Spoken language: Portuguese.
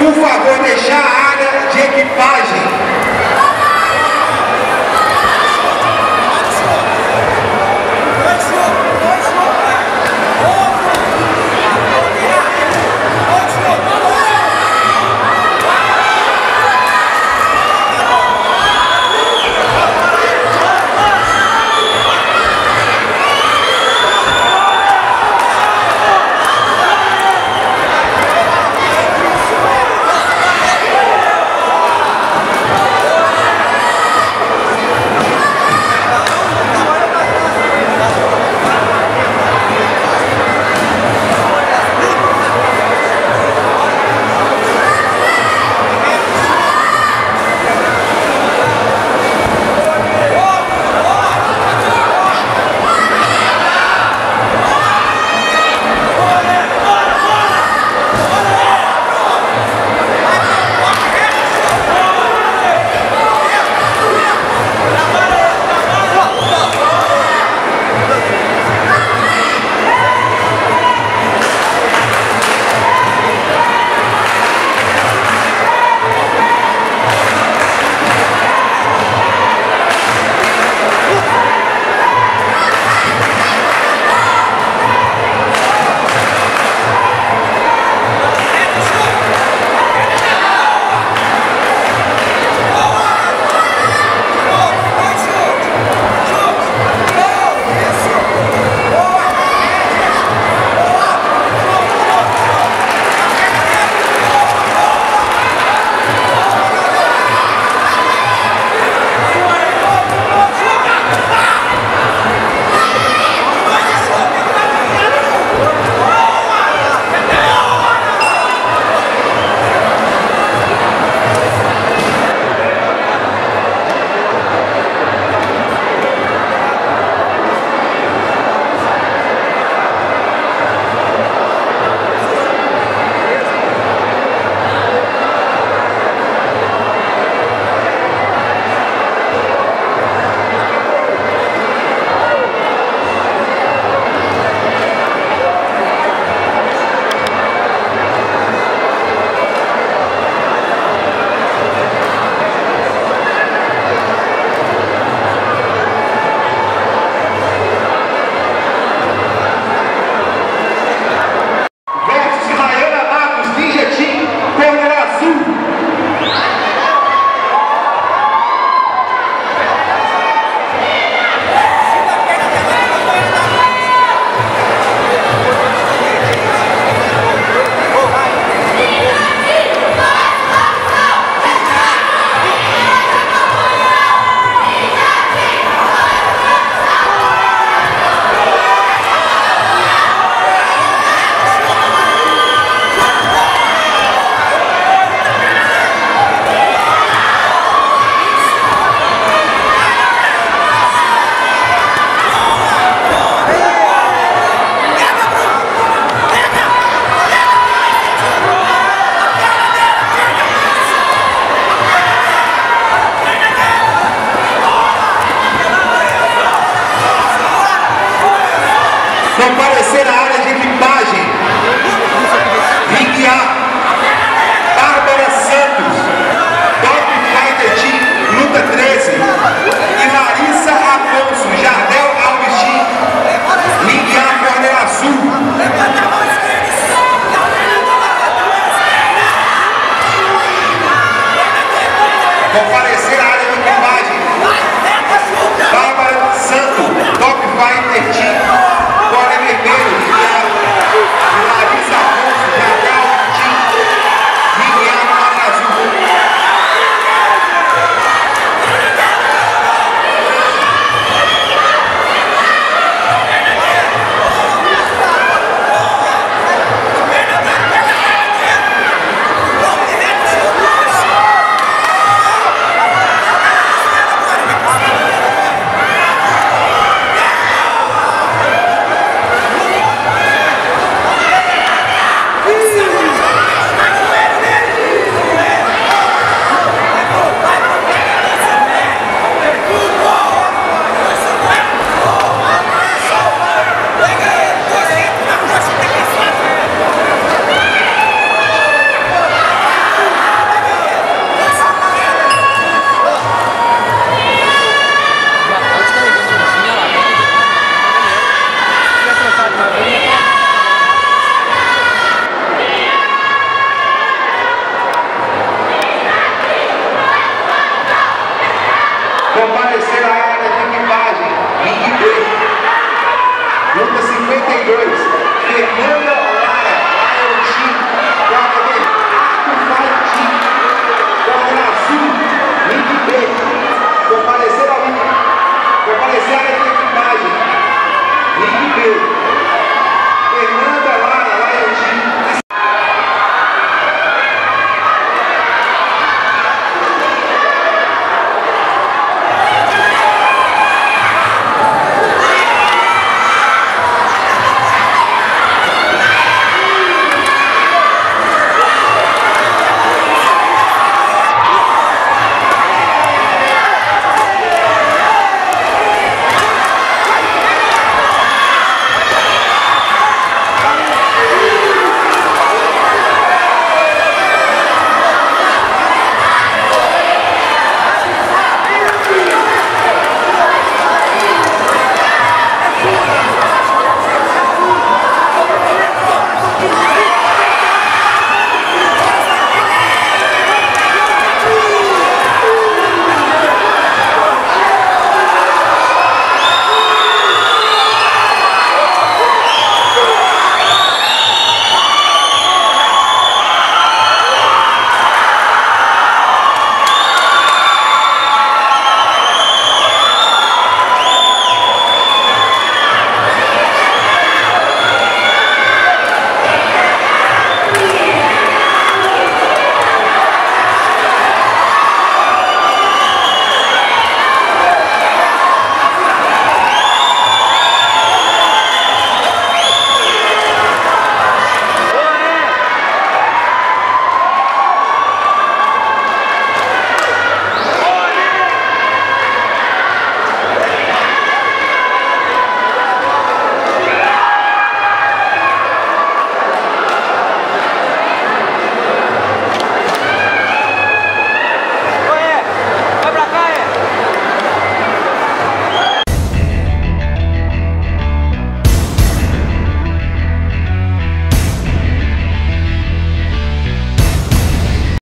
por favor, deixar a área de equipagem.